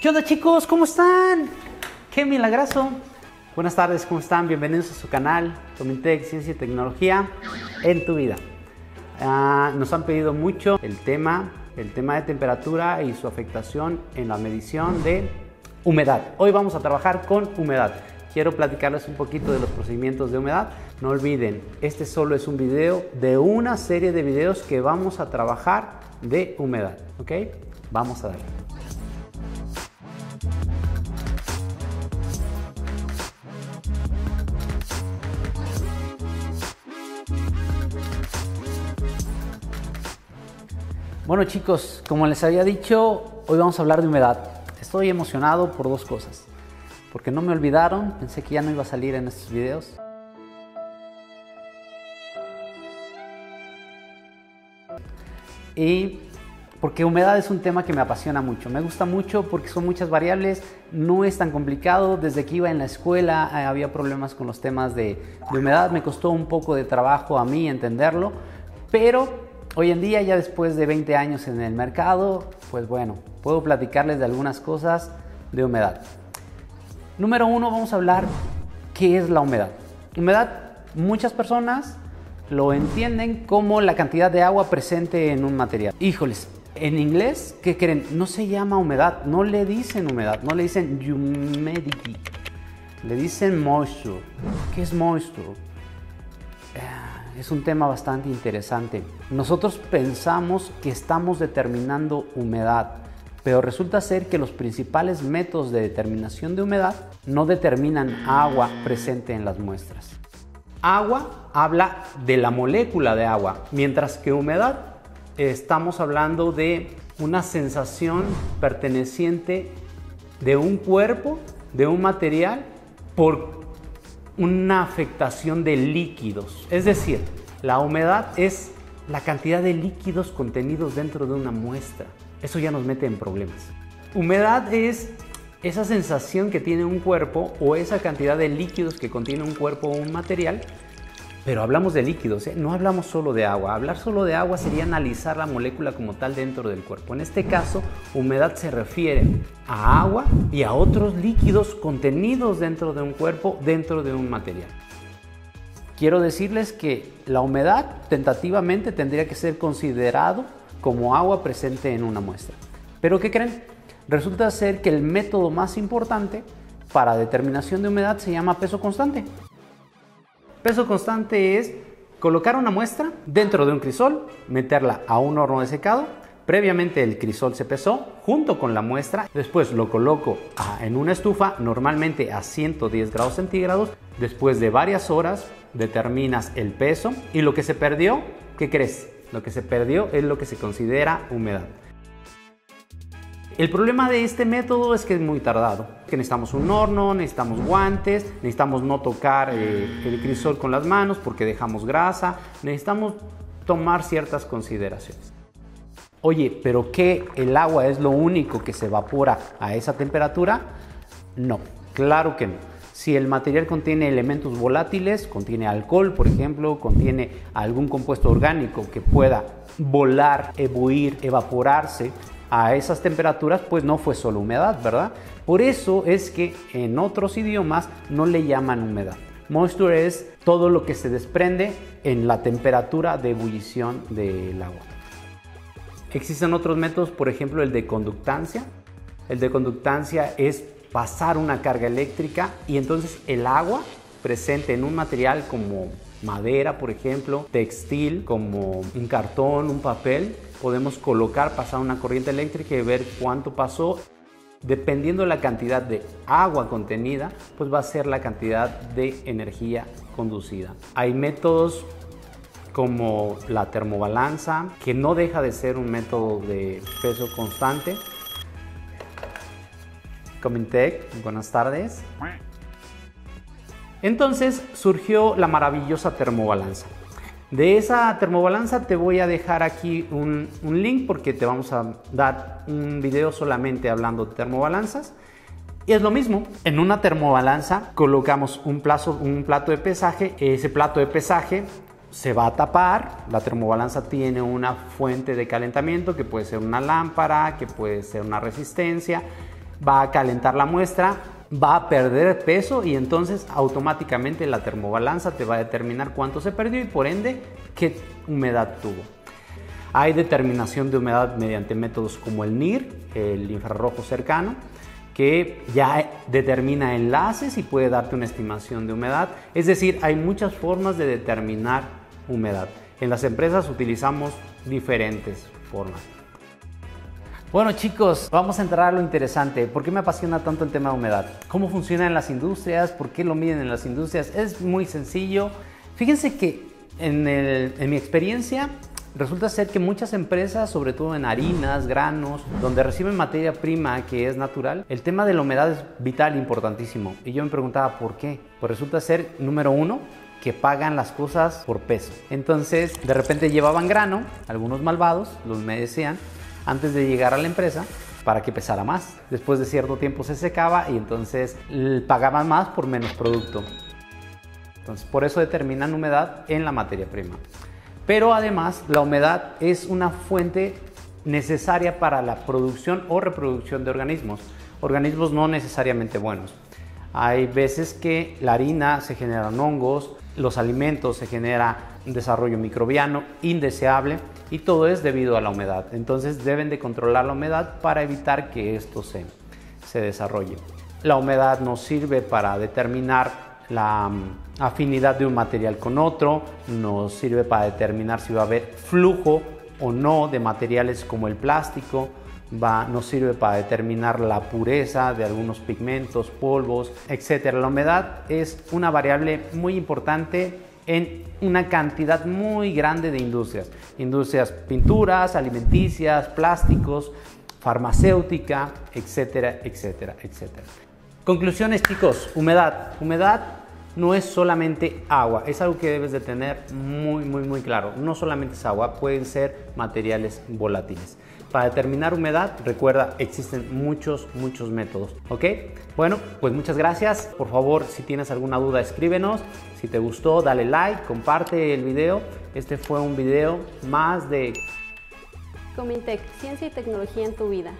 ¿Qué onda chicos? ¿Cómo están? ¡Qué milagroso! Buenas tardes, ¿cómo están? Bienvenidos a su canal Comintec Ciencia y Tecnología en tu vida. Ah, nos han pedido mucho el tema, el tema de temperatura y su afectación en la medición de humedad. Hoy vamos a trabajar con humedad. Quiero platicarles un poquito de los procedimientos de humedad. No olviden, este solo es un video de una serie de videos que vamos a trabajar de humedad. ¿Ok? Vamos a darle. Bueno chicos, como les había dicho, hoy vamos a hablar de humedad. Estoy emocionado por dos cosas. Porque no me olvidaron, pensé que ya no iba a salir en estos videos. Y porque humedad es un tema que me apasiona mucho. Me gusta mucho porque son muchas variables, no es tan complicado. Desde que iba en la escuela eh, había problemas con los temas de, de humedad, me costó un poco de trabajo a mí entenderlo, pero Hoy en día, ya después de 20 años en el mercado, pues bueno, puedo platicarles de algunas cosas de humedad. Número uno, vamos a hablar qué es la humedad. Humedad, muchas personas lo entienden como la cantidad de agua presente en un material. Híjoles, en inglés, ¿qué creen? No se llama humedad, no le dicen humedad, no le dicen humidity, le dicen moisture. ¿Qué es moisture? Es un tema bastante interesante. Nosotros pensamos que estamos determinando humedad, pero resulta ser que los principales métodos de determinación de humedad no determinan agua presente en las muestras. Agua habla de la molécula de agua, mientras que humedad estamos hablando de una sensación perteneciente de un cuerpo, de un material, por una afectación de líquidos. Es decir, la humedad es la cantidad de líquidos contenidos dentro de una muestra. Eso ya nos mete en problemas. Humedad es esa sensación que tiene un cuerpo o esa cantidad de líquidos que contiene un cuerpo o un material pero hablamos de líquidos, ¿eh? no hablamos solo de agua. Hablar solo de agua sería analizar la molécula como tal dentro del cuerpo. En este caso, humedad se refiere a agua y a otros líquidos contenidos dentro de un cuerpo, dentro de un material. Quiero decirles que la humedad tentativamente tendría que ser considerado como agua presente en una muestra. Pero ¿qué creen? Resulta ser que el método más importante para determinación de humedad se llama peso constante. Peso constante es colocar una muestra dentro de un crisol, meterla a un horno de secado. Previamente el crisol se pesó junto con la muestra. Después lo coloco en una estufa, normalmente a 110 grados centígrados. Después de varias horas determinas el peso y lo que se perdió, ¿qué crees? Lo que se perdió es lo que se considera humedad. El problema de este método es que es muy tardado, que necesitamos un horno, necesitamos guantes, necesitamos no tocar eh, el crisol con las manos porque dejamos grasa, necesitamos tomar ciertas consideraciones. Oye, pero ¿qué? ¿El agua es lo único que se evapora a esa temperatura? No, claro que no. Si el material contiene elementos volátiles, contiene alcohol, por ejemplo, contiene algún compuesto orgánico que pueda volar, ebuir, evaporarse, a esas temperaturas, pues no fue solo humedad, ¿verdad? Por eso es que en otros idiomas no le llaman humedad. Moisture es todo lo que se desprende en la temperatura de ebullición del agua. Existen otros métodos, por ejemplo el de conductancia. El de conductancia es pasar una carga eléctrica y entonces el agua presente en un material como madera, por ejemplo, textil, como un cartón, un papel, podemos colocar, pasar una corriente eléctrica y ver cuánto pasó. Dependiendo de la cantidad de agua contenida, pues va a ser la cantidad de energía conducida. Hay métodos como la termobalanza, que no deja de ser un método de peso constante. Comintec, buenas tardes. Entonces surgió la maravillosa termobalanza. De esa termobalanza te voy a dejar aquí un, link porque te vamos a dar un video solamente hablando de termobalanzas. Y es lo mismo, en una termobalanza colocamos un, un plato de pesaje, ese plato de pesaje se va a tapar, la termobalanza tiene una fuente de calentamiento que puede ser una lámpara, que puede ser una resistencia, va a calentar la muestra, va a perder peso y entonces automáticamente la termobalanza te va a determinar cuánto se perdió y por ende qué humedad tuvo. Hay determinación de humedad mediante métodos como el NIR, el infrarrojo cercano, que ya determina enlaces y puede darte una estimación de humedad. Es decir, hay muchas formas de determinar humedad. En las empresas utilizamos diferentes formas. Bueno chicos, vamos a entrar a lo interesante. ¿Por qué me apasiona tanto el tema de humedad? ¿Cómo funciona en las industrias? ¿Por qué lo miden en las industrias? Es muy sencillo. Fíjense que en, mi experiencia Resulta ser que muchas empresas, sobre todo en harinas, granos, donde reciben materia prima que es natural, el tema de la humedad es vital importantísimo. Y yo me preguntaba por qué. Pues resulta ser, número uno, que pagan las cosas por peso. Entonces, de repente llevaban grano, algunos malvados, los me decían, antes de llegar a la empresa, para que pesara más. Después de cierto tiempo se secaba y entonces pagaban más por menos producto. Entonces, por eso determinan humedad en la materia prima. Pero además la humedad es una fuente necesaria para la producción o reproducción de organismos, organismos no necesariamente buenos. Hay veces que la harina se generan hongos, los alimentos se genera desarrollo microbiano indeseable y todo es debido a la humedad. Entonces deben de controlar la humedad para evitar que esto se, se desarrolle. La humedad nos sirve para determinar la mm, afinidad de un material con otro, nos sirve para determinar si va a haber flujo o no de materiales como el plástico, va, nos sirve para determinar la pureza de algunos pigmentos, polvos, etc. La humedad es una variable muy importante en una cantidad muy grande de industrias. Industrias pinturas, alimenticias, plásticos, farmacéutica, etcétera, etcétera, etcétera. Conclusiones chicos, humedad. Humedad no es solamente agua, es algo que debes de tener muy, muy, muy claro. No solamente es agua, pueden ser materiales volátiles. Para determinar humedad, recuerda, existen muchos, muchos métodos, ¿ok? Bueno, pues muchas gracias. Por favor, si tienes alguna duda, escríbenos. Si te gustó, dale like, comparte el video. Este fue un video más de... Comintec, ciencia y tecnología en tu vida.